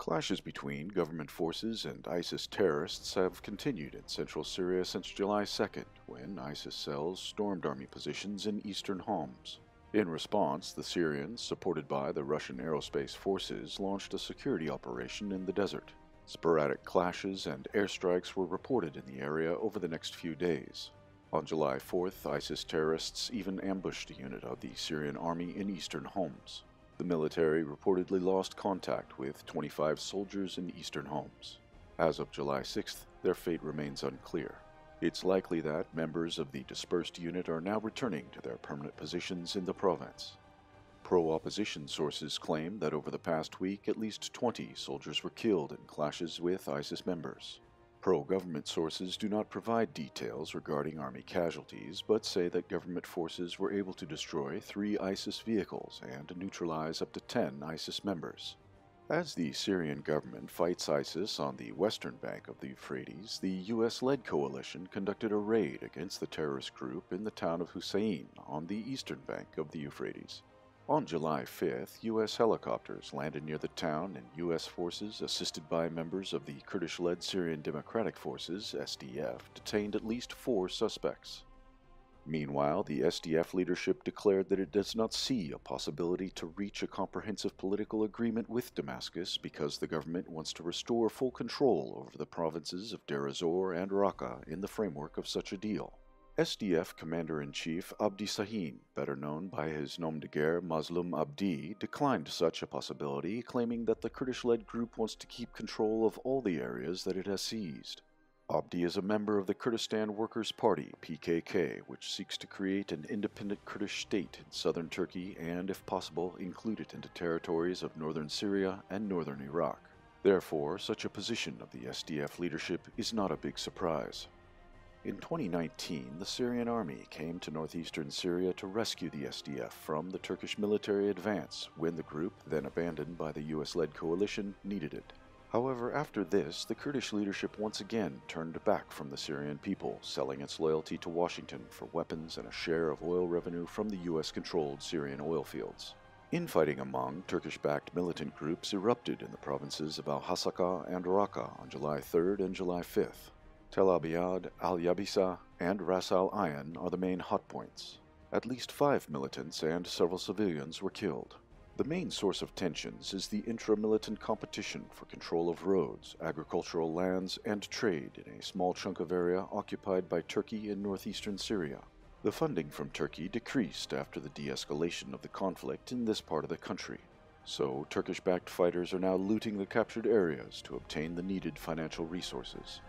Clashes between government forces and ISIS terrorists have continued in central Syria since July 2nd, when ISIS cells stormed army positions in eastern Homs. In response, the Syrians, supported by the Russian aerospace forces, launched a security operation in the desert. Sporadic clashes and airstrikes were reported in the area over the next few days. On July 4th, ISIS terrorists even ambushed a unit of the Syrian army in eastern Homs. The military reportedly lost contact with 25 soldiers in eastern Homs. As of July 6th, their fate remains unclear. It's likely that members of the dispersed unit are now returning to their permanent positions in the province. Pro opposition sources claim that over the past week, at least 20 soldiers were killed in clashes with ISIS members. Pro government sources do not provide details regarding army casualties, but say that government forces were able to destroy three ISIS vehicles and neutralize up to 10 ISIS members. As the Syrian government fights ISIS on the western bank of the Euphrates, the US led coalition conducted a raid against the terrorist group in the town of Hussein on the eastern bank of the Euphrates. On July 5th, U.S. helicopters landed near the town and U.S. forces, assisted by members of the Kurdish led Syrian Democratic Forces, SDF, detained at least four suspects. Meanwhile, the SDF leadership declared that it does not see a possibility to reach a comprehensive political agreement with Damascus because the government wants to restore full control over the provinces of Deir ez-Zor and Raqqa in the framework of such a deal. SDF Commander-in-Chief Abdi Sahin, better known by his nom de guerre Mazlum Abdi, declined such a possibility, claiming that the Kurdish-led group wants to keep control of all the areas that it has seized. Abdi is a member of the Kurdistan Workers' Party, PKK, which seeks to create an independent Kurdish state in southern Turkey and, if possible, include it into territories of northern Syria and northern Iraq. Therefore, such a position of the SDF leadership is not a big surprise. In 2019, the Syrian army came to northeastern Syria to rescue the SDF from the Turkish military advance when the group, then abandoned by the US led coalition, needed it. However, after this, the Kurdish leadership once again turned back from the Syrian people, selling its loyalty to Washington for weapons and a share of oil revenue from the US controlled Syrian oil fields. Infighting among Turkish backed militant groups erupted in the provinces of Al Hasaka and Raqqa on July 3rd and July 5th. Tel Abyad, Al Yabisa, and Ras Al Ain are the main hot points. At least five militants and several civilians were killed. The main source of tensions is the intra-militant competition for control of roads, agricultural lands, and trade in a small chunk of area occupied by Turkey in northeastern Syria. The funding from Turkey decreased after the de-escalation of the conflict in this part of the country. So, Turkish-backed fighters are now looting the captured areas to obtain the needed financial resources.